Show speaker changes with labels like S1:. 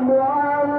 S1: I'm Allah.